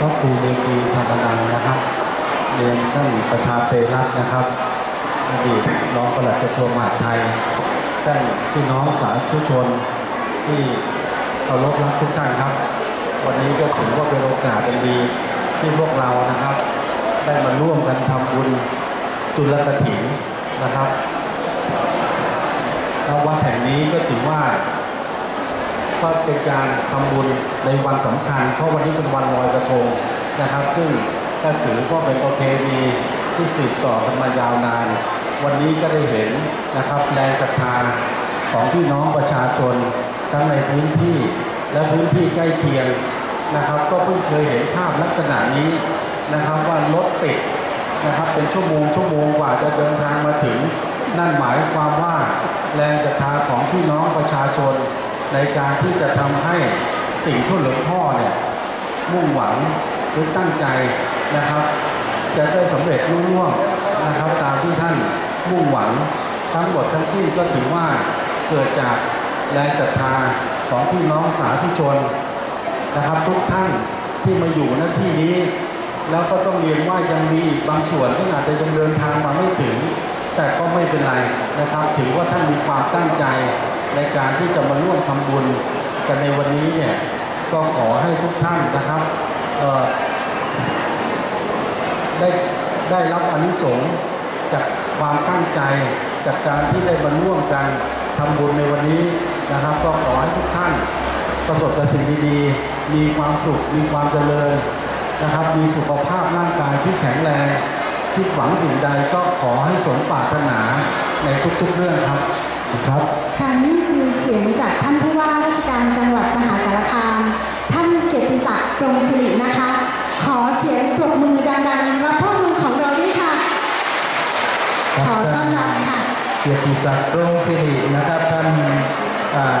ครูเมกีธรรมนังนะครับเรียนท่านประชาเตรัตน์นะครับอดีตรองปลัดกระทรวงมหาดไทยท่านพี่น้องสาธุชนที่เคารพรักทุกท่านครับ วันนี้ก็ถือว่าเป็นโอกาสอันดีที่พวกเรานะครับ ได้มาร่วมกันทำบุญจุลกถินนะครับแล้ววัดแห่งนี้ก็ถือว่าก็เป็นการทำบุญ ในวันสำคัญ เพราะวันนี้เป็นวันลอยกระทงนะครับ ซึ่งก็ถือว่าเป็นประเพณีที่สืบต่อกันมายาวนาน วันนี้ก็ได้เห็นนะครับแรงศรัทธาของพี่น้องประชาชนทั้งในพื้นที่และพื้นที่ใกล้เคียงนะครับ ก็เพิ่งเคยเห็นภาพลักษณะนี้นะครับว่ารถติดนะครับเป็นชั่วโมงชั่วโมงกว่าจะเดินทางมาถึง นั่นหมายความว่าแรงศรัทธาของพี่น้องประชาชนในการที่จะทำให้ สิ่งที่หลวงพ่อเนี่ยมุ่งหวังหรือตั้งใจนะครับ จะได้สำเร็จรุ่ร่วงนะครับ ตามที่ท่านมุ่งหวังทั้งหมดทั้งสิ้นก็ถือว่าเกิดจากแรงศรัทธาของพี่น้องสาธุชนนะครับ ทุกท่านที่มาอยู่หน้าที่นี้ แล้วก็ต้องเรียนว่ายังมีอีกบางส่วนที่อาจจะยังเดินทางมาไม่ถึง แต่ก็ไม่เป็นไรนะครับ ถือว่าท่านมีความตั้งใจในการที่จะมาร่วมทำบุญกันในวันนี้เนี่ย ก็ขอให้ทุกท่านนะครับเอ่อได้ได้รับอานิสงส์จากความตั้งใจจากการที่ได้มาร่วมกันทำบุญในวันนี้นะครับ ก็ขอให้ทุกท่านประสบแต่สิ่งดีๆ มีความสุข มีความเจริญนะครับ มีสุขภาพร่างกายที่แข็งแรงคิดหวังสิ่งใดก็ขอให้สมปรารถนาในทุกๆเรื่องครับ ครับ ค่ะนี่คือเสียงจากท่านผู้ว่าราชการจังหวัดมหาสารคาม ท่านเกียรติศักดิ์ตรงสิรินะคะ ขอเสียงปร บมือดังๆรับพ่อเมืองของเราด้วยค่ะ ขอต้อนรับค่ะ เกียรติศักดิ์รุ่งสิรินะครับท่านอ่า